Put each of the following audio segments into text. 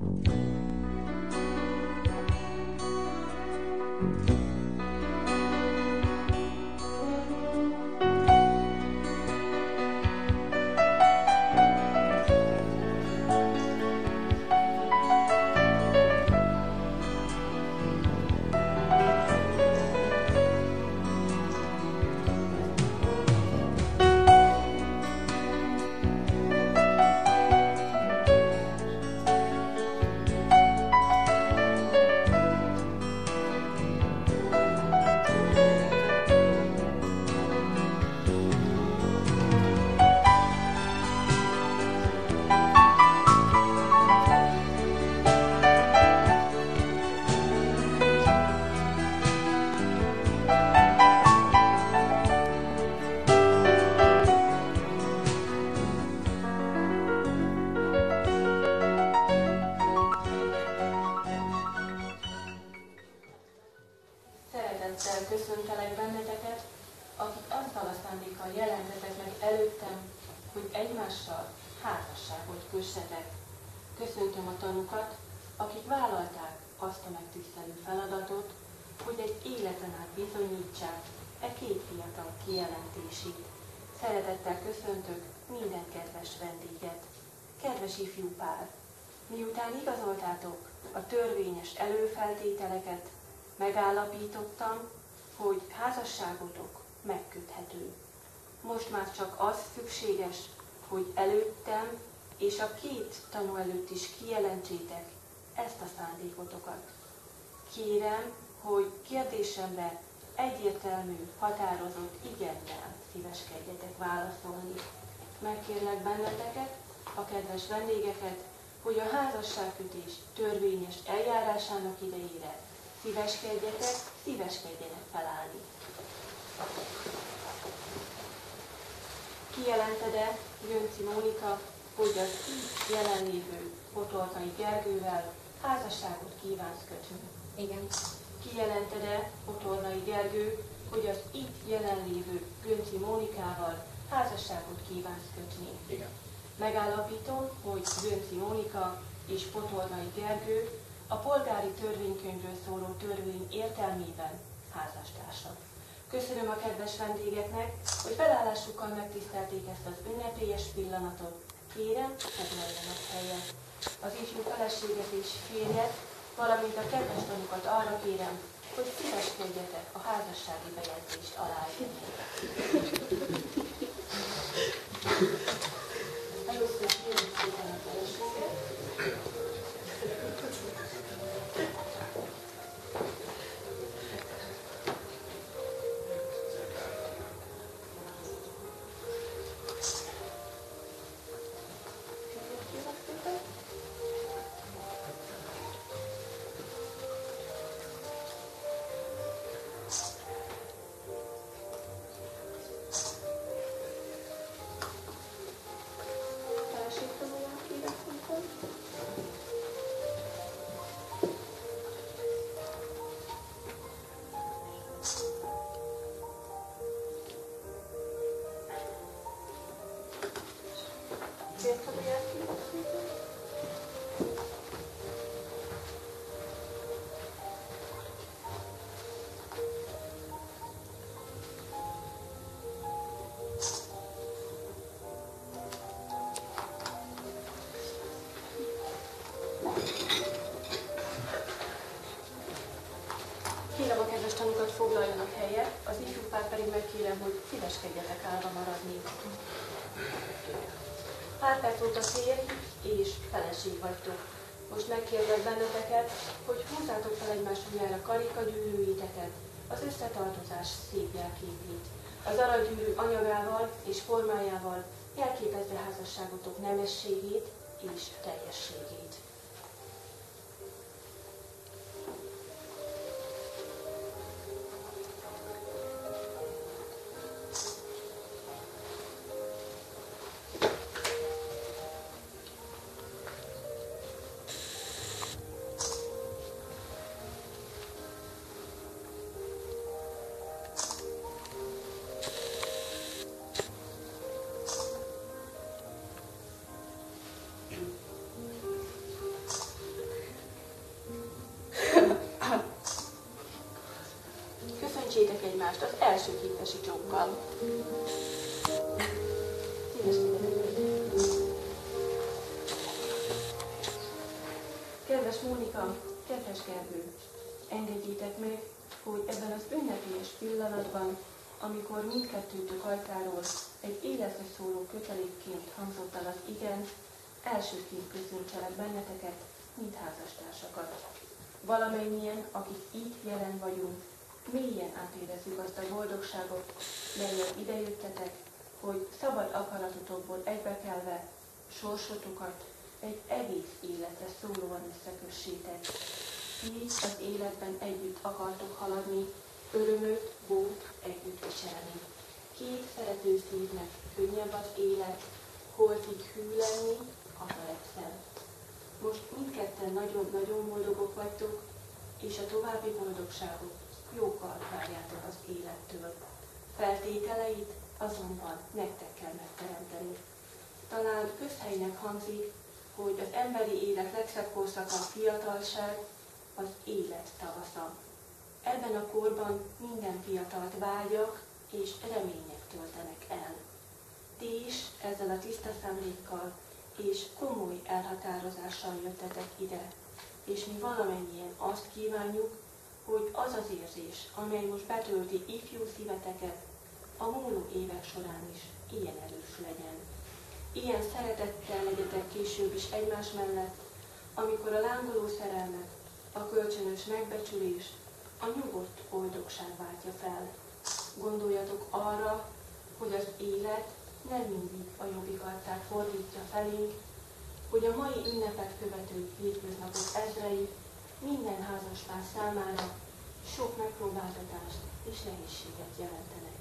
thank you feltételeket, megállapítottam, hogy házasságotok megköthető. Most már csak az szükséges, hogy előttem és a két tanú előtt is kijelentsétek ezt a szándékotokat. Kérem, hogy kérdésemre egyértelmű, határozott igennel szíveskedjetek válaszolni. Megkérlek benneteket, a kedves vendégeket, hogy a házasságkötés törvényes eljárásának idejére szíveskedjetek, szíveskedjenek felállni. Kijelented-e, Gönci Mónika, hogy az itt jelenlévő Potorkai Gergővel házasságot kívánsz kötni? Igen. Kijelented-e, Potornai Gergő, hogy az itt jelenlévő Gönci Mónikával házasságot kívánsz kötni? Igen. Megállapítom, hogy Gönci Mónika és Potornai Gergő a polgári törvénykönyvről szóló törvény értelmében házastársak. Köszönöm a kedves vendégeknek, hogy felállásukkal megtisztelték ezt az ünnepélyes pillanatot. Kérem, foglaljanak helyet. Az ifjú feleséget és férjet, valamint a kedves tanukat arra kérem, hogy szíveskedjetek a házassági bejegyzést aláírni. Perc óta férj és feleség vagytok. Most megkérdez benneteket, hogy húzzátok fel egymás ujjára karikagyűrűiteket, az összetartozás szép jelképét. Az aranygyűrű anyagával és formájával jelképezze házasságotok nemességét és egymást az első képesi csókkal. Kedves Mónika, kedves Gergő, engedjétek meg, hogy ebben az ünnepélyes pillanatban, amikor mindkettőtök ajkáról egy életre szóló kötelékként hangzott el az igen, elsőként köszöntselek benneteket, mint házastársakat. Valamennyien, akik itt jelen vagyunk, mélyen átérezzük azt a boldogságot, melyet idejöttetek, hogy szabad akaratotokból egybekelve sorsotokat egy egész életre szólóan összekössétek. Így az életben együtt akartok haladni, örömöt, bót együtt viselni. Két szerető szívnek könnyebb az élet, holtig hű lenni, az a legszebb. Most mindketten nagyon-nagyon boldogok vagytok, és a további boldogságot jókkal várjátok az élettől. Feltételeit azonban nektek kell megteremteni. Talán közhelynek hangzik, hogy az emberi élet legszebb korszaka a fiatalság, az élet tavasza. Ebben a korban minden fiatalt vágyak és remények töltenek el. Ti is ezzel a tiszta szemlékkal és komoly elhatározással jöttetek ide, és mi valamennyien azt kívánjuk, hogy az az érzés, amely most betölti ifjú szíveteket, a múló évek során is ilyen erős legyen. Ilyen szeretettel legyetek később is egymás mellett, amikor a lángoló szerelmet, a kölcsönös megbecsülés, a nyugodt boldogság váltja fel. Gondoljatok arra, hogy az élet nem mindig a jobbik arcát fordítja felénk, hogy a mai ünnepet követő hétköznapok ezrei minden házaspár számára sok megpróbáltatást és nehézséget jelentenek.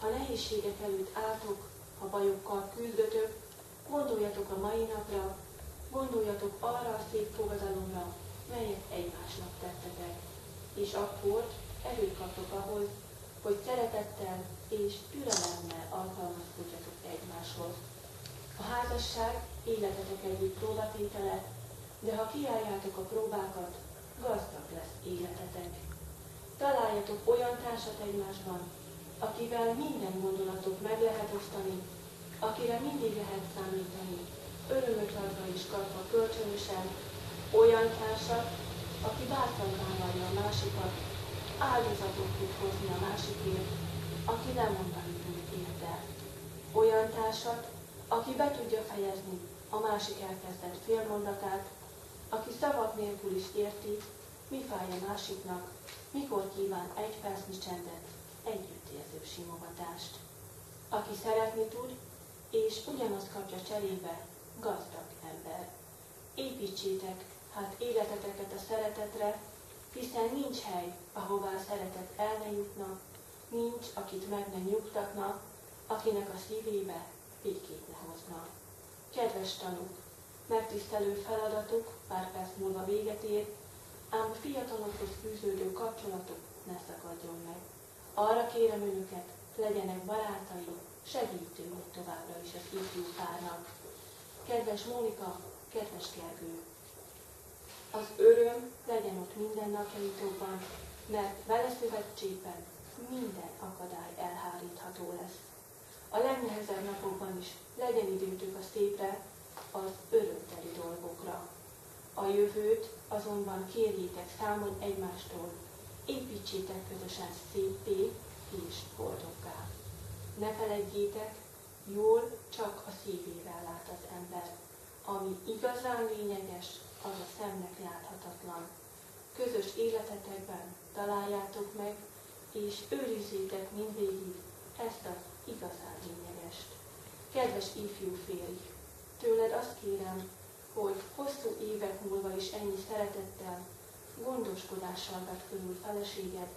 Ha nehézségek előtt álltok, ha bajokkal küzdötök, gondoljatok a mai napra, gondoljatok arra a szép fogadalomra, melyet egymásnak tettetek, és akkor erőt kaptok ahhoz, hogy szeretettel és türelemmel alkalmazkodjatok egymáshoz. A házasság életetek egyik próbatétele, de ha kiálljátok a próbákat, gazdag lesz életetek. Találjatok olyan társat egymásban, akivel minden gondolatot meg lehet osztani, akire mindig lehet számítani, örömöt adva is kapva kölcsönösen, olyan társat, aki bátran vállalja a másikat, áldozatot tud hozni a másikért, aki nem mondani tud érte. Olyan társat, aki be tudja fejezni a másik elkezdett félmondatát, aki szavak nélkül is érti, mi fáj a másiknak, mikor kíván egy percnyi csendet, együttérző simogatást. Aki szeretni tud, és ugyanazt kapja cserébe, gazdag ember. Építsétek hát életeteket a szeretetre, hiszen nincs hely, ahová a szeretet el ne jutna, nincs, akit meg ne nyugtatna, akinek a szívébe békét ne hozna. Kedves tanúk, megtisztelő feladatuk pár perc múlva véget ér, ám a fiatalokhoz fűződő kapcsolatok ne szakadjon meg. Arra kérem önöket, legyenek barátai, segítői továbbra is az ifjú párnak. Kedves Mónika, kedves Gergő, az öröm legyen ott minden napjaitokban, mert vele szövetségben minden akadály elhárítható lesz. A legnehezebb napokban is legyen időtök a szépre, az. A jövőt azonban kérjétek számon egymástól, építsétek közösen szépé és boldoggá. Ne feledjétek, jól csak a szívével lát az ember. Ami igazán lényeges, az a szemnek láthatatlan. Közös életetekben találjátok meg, és őrizzétek mindvégig ezt az igazán lényegest. Kedves ifjú férj, tőled azt kérem, hogy hosszú évek múlva is ennyi szeretettel, gondoskodással vett körül feleséged,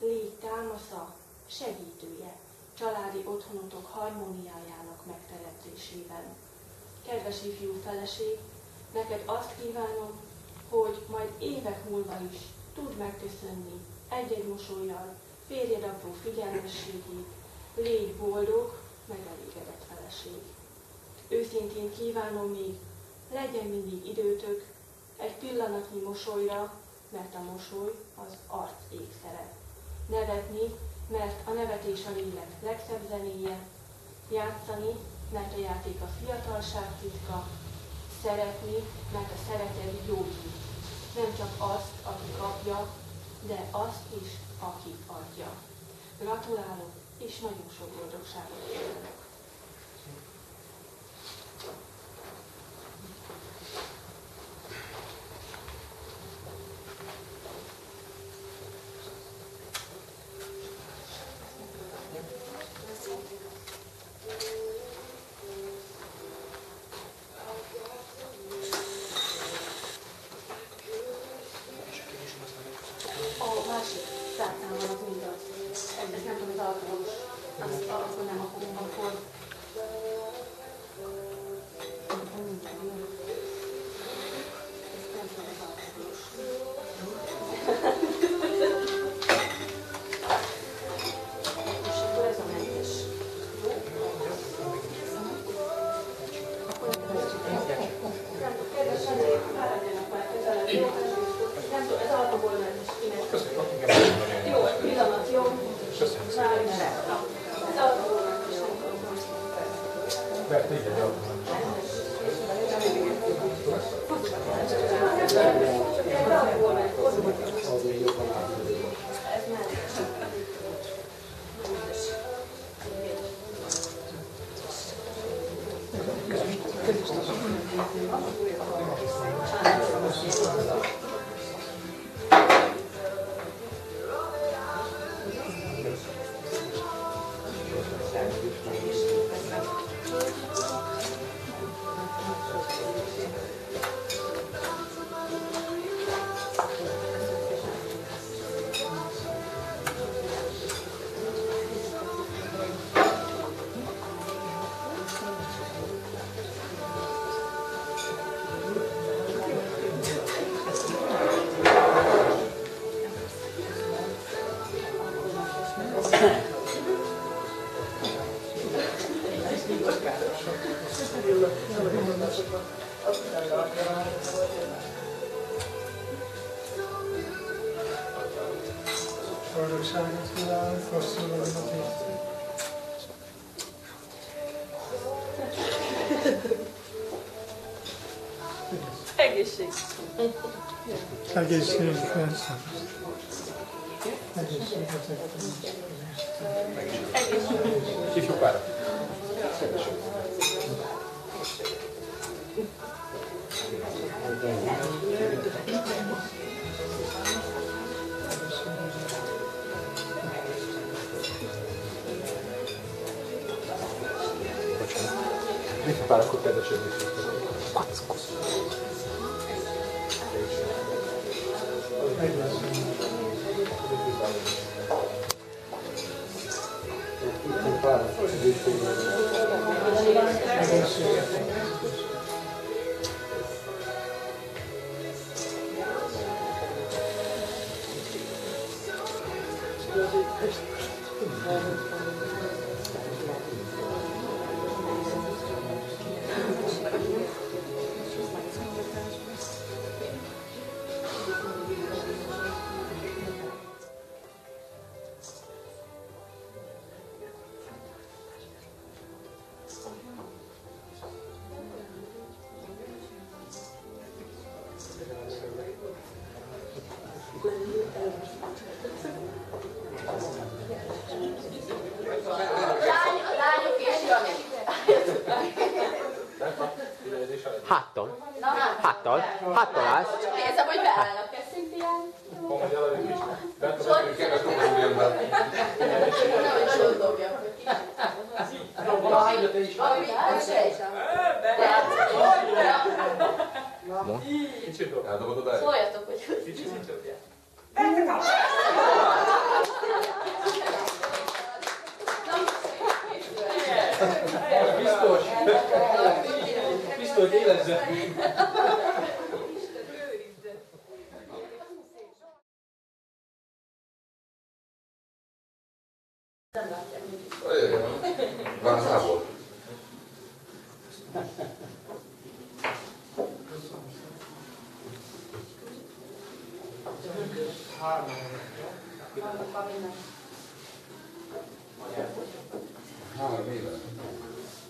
légy támasza, segítője, családi otthonotok harmóniájának megteremtésében. Kedves ifjú feleség, neked azt kívánom, hogy majd évek múlva is tud megköszönni egy-egy mosolyjal férjed apró figyelmességét, légy boldog, megelégedett feleség. Őszintén kívánom még, legyen mindig időtök egy pillanatnyi mosolyra, mert a mosoly az arc ékszere. Nevetni mert a nevetés a lélek legszebb zenéje, játszani, mert a játék a fiatalság titka, szeretni, mert a szeretet gyógyít. Nem csak azt, aki kapja, de azt is, aki adja. Gratulálok, és nagyon sok boldogságot kívánok! 激しい。激しい感激しい激しい。Deixa eu parar. Deixa eu parar com o pé da chave. Is. Lányok Háttal. Háttal. Háttal állsz. Nézem, hogy beállnak ezt szintén. Nehogy nagyon dobjak. Ami, ami sejtem. Szóljatok, hogy Biztos. Biztos, élezze. Vázából. Három éve.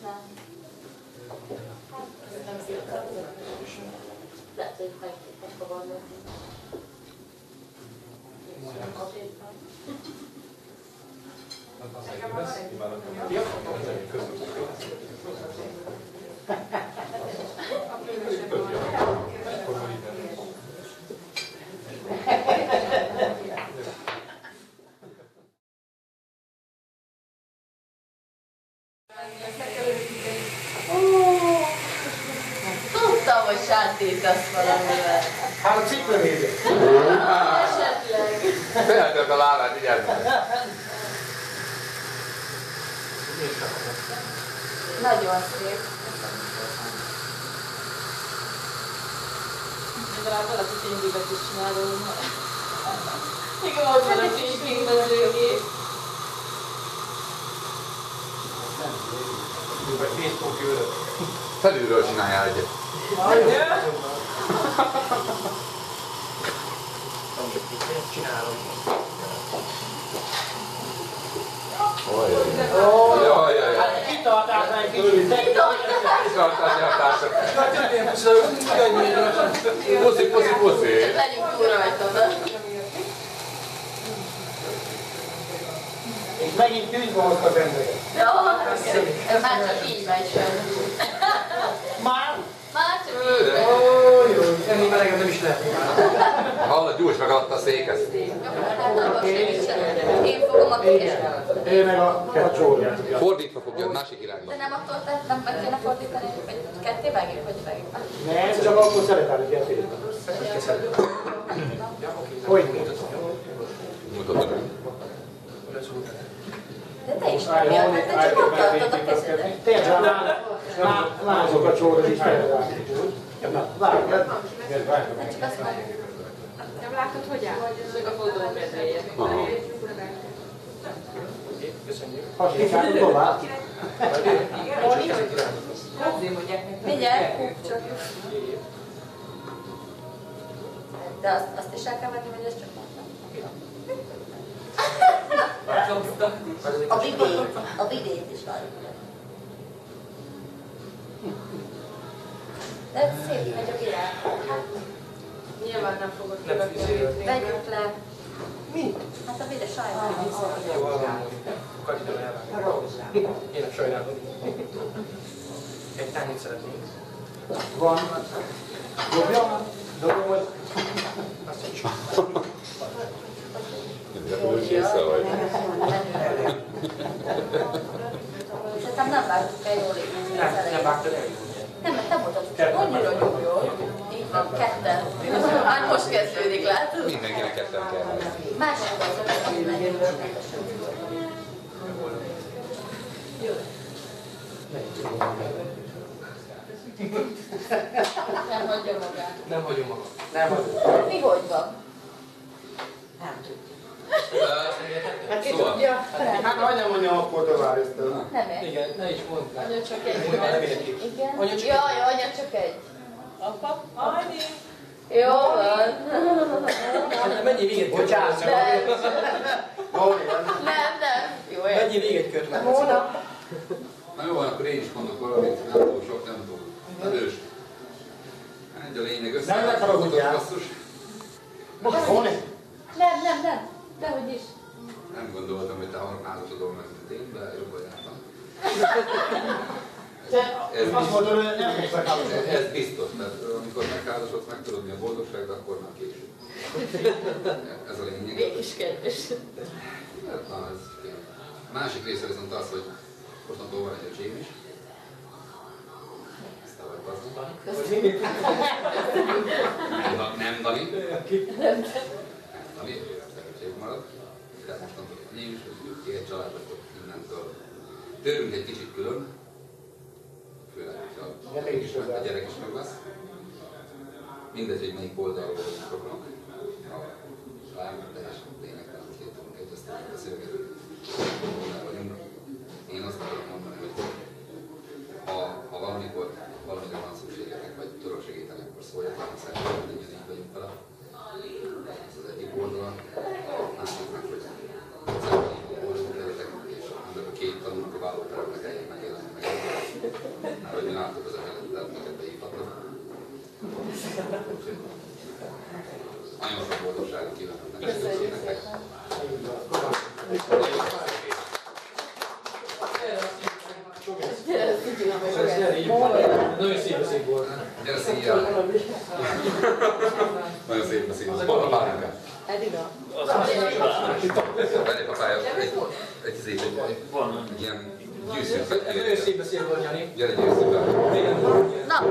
Nem. Lehet, hogy meg megfogalmazom. Tudtam, hogy sátítasz valamivel. Hát a cipőméző. Esetleg. A lábát, vigyázz meg. Nagyon szép. Legalább valaki fénygépet is csinál róla. Igen, ott van a kis fényvezőgép. Vagy Facebook jövő. Felülről csináljál egyet. Csinálom. Jaj, jaj, jaj. Kitartás egy kicsit. Kitartás, jártások. Puszi, puszi, puszi. Legyünk túl rajta. És megint tűz volt az emberek. Ja, ez már csak így megy sajnos. Már? Már csak így megy. Ó, melegebb nem is lehet. Hallod, gyújts meg alatt a széket. Én fogom a kés. Ő meg a kacsóriát. Fordítva fogja, másik irányba. De nem attól te, nem meg kéne fordítani, hogy ketté vágjuk, hogy vágjuk. Nem, csak akkor szeretálni kell félni. Hogy? Mutatod. De te is nem jön, hát te csak ott tartod a kezedet. Tényleg, lázok a csóra is felrágni. Nem látod, hogy áll? Meg a fotókedvéje. Aha. Hasonlítsátok tovább. Mindjárt, csak. De azt, azt is el kell venni, hogy ezt csak mondtam. A bibét, a bibét is van. De szép megy a világ. Hát, Nyilván nem fogod kirakni a vegyük le. Mi? Hát a bide sajnálom. Karidon elvágom. Én nem sajnálom. Egy tányit szeretnénk. Van. Dobja? Dobja vagy? Azt is. Készre vagy. Szerintem nem vágtuk el jól. Nem, nem vágtad el. Nem, mert te mutatod, hogy annyira jó, jó. Így van, ketten. Hát most kezdődik, látod? Mindenkinek ketten kell. Másik az, hogy megy. Nem hagyja magát. Nem hagyom magam. Nem hagyom. Mi hogy van? Szóval, Hát hagyjam mondjam, akkor tovább ezt. Nem ér. Igen, ne is mondd. Anya csak egy. Nem. Igen. Anya csak Jaj, anya csak egy. Apa? Anyi? Jó van. Mennyi még egy kört? Nem, nem, nem. Jó. Mennyi még egy kört? Móna. na jó van, akkor én is mondok valamit. Nem túl sok, nem túl. Na ős. Egy a lényeg össze. Nem lefaragudjál. Basszus. Most Nem, nem, nem. Dehogy is. Nem gondoltam, hogy te meg, mint én, de jobban jártam. Ez azt mondod, hogy nem fogsz meghallgatni. Ez biztos, mert amikor megházasodsz, megtudod mi a boldogság, de akkor már késő. Ez a lényeg. Mégis kedves. Hát, na, ez tény. Másik része viszont az, hogy mostantól van egy öcsém is. Ezt vagy bazd. Nem, Da- nem Dani. Nem Dani, marad. Tehát mostantól enyém is, hogy két család vagyok innentől. Törünk egy kicsit külön. Főleg, hogyha De mégis a gyerek is meg lesz. Mindegy, hogy melyik oldalról fognak. A lányok teljesen lényegtelen, két beszélgetni. Oldal vagyunk. Én azt akarom mondani, hogy ha, ha valamikor valamire van szükségetek, vagy tudok segíteni, akkor szóljatok, hiszen mindannyian így vagyunk vele. Ez az egyik oldala. A másik meg, hogy egyszerűen így oldalunk előttek, és ennek a két tanulnak a vállótára Nagyon sok boldogságot kívánok nektek. Van. Nagyon szép szép volt. Gyere, szia! Nagyon szép a szív. Hol a pálinkát? Edina. Várj, papája, egy, egy szép, egy, egy ilyen gyűszűt. Nagyon szép beszél volt, Jani. Gyere, gyűszűt. Na,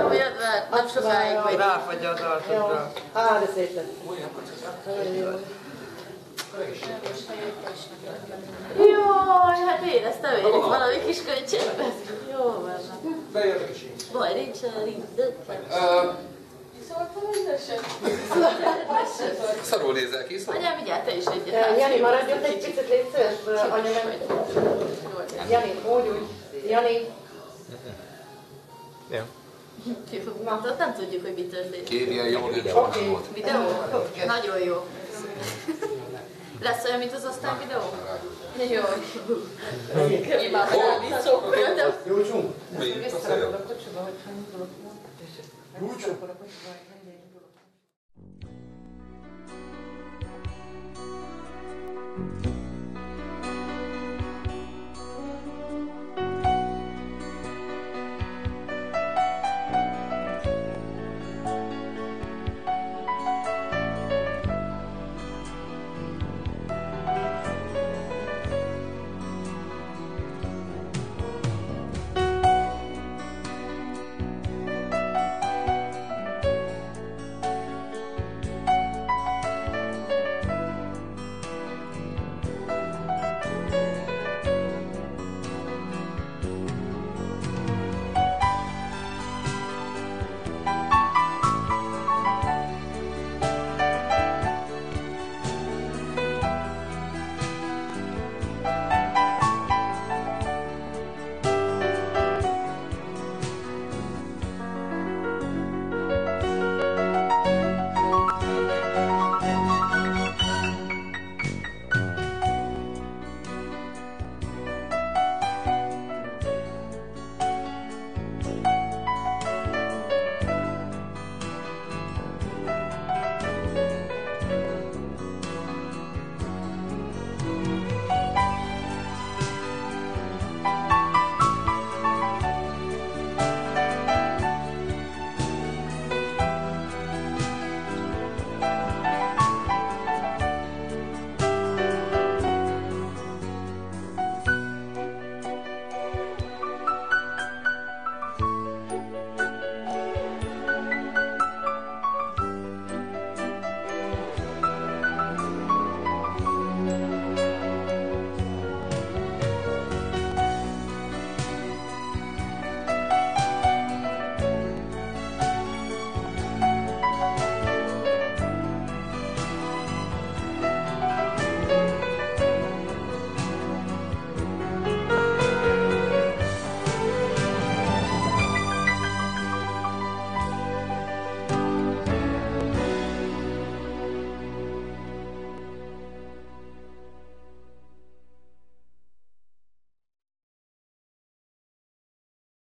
jó, jött nem sokáig vagy. Ráfagyja az arcodra. Á, de szép lett. Jaj, hát éreztem én itt valami kis kölcsönbe. Jó van. Bejöttek is így. Baj, nincs, nincs. Ö, Szarul nézel ki, szó? Anyám, vigyázz te is egyet. Eh, Jani, maradj ott egy picit, légy szíves. eh, Anya nem... Jani, úgy, úgy. Jani, Jó. Tehát nem tudjuk, hogy mi történt. Kérjen, jó, videó nem volt. Videó? Nagyon jó. Lesz olyan, mint az aztán videó? Jó. Imádom, viccok. Mi? Azt visszarakod a kocsiba, hogyha indulok. Kocsiba, hogy